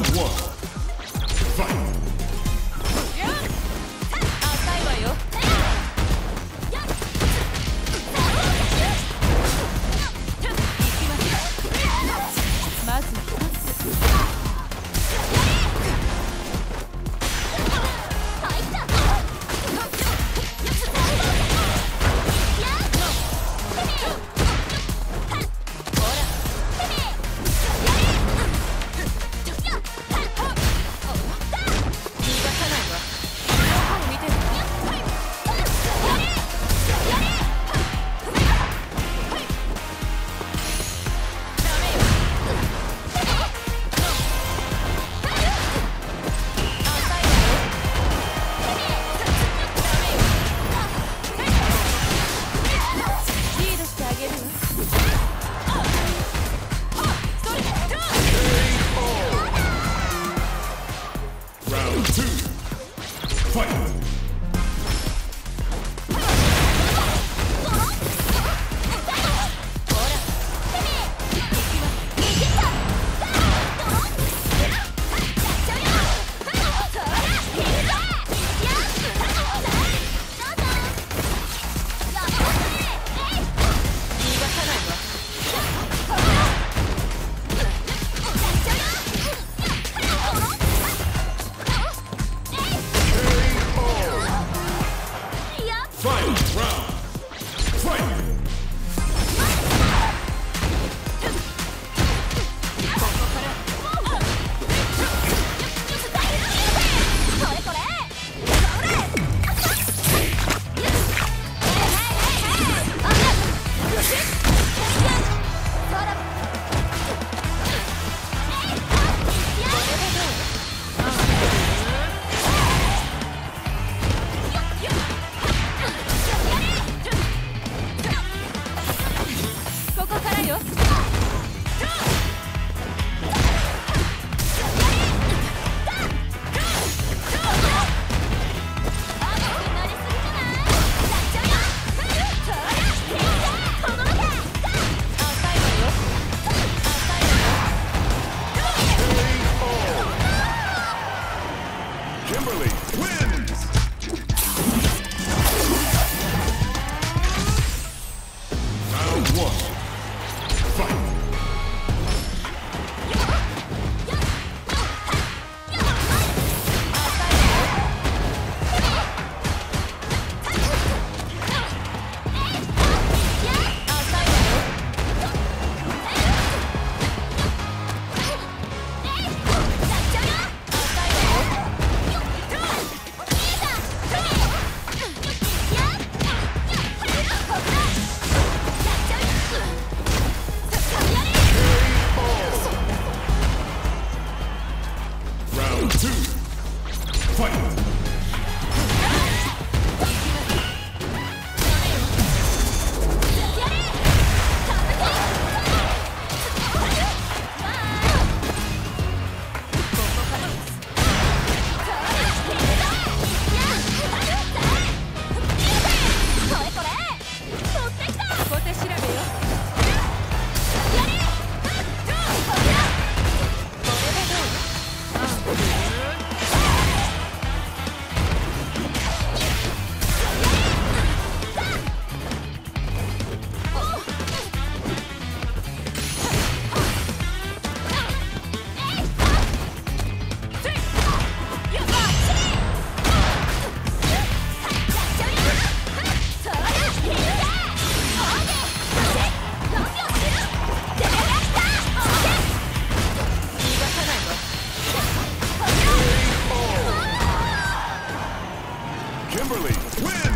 Round one. Fight. One. Kimberly wins.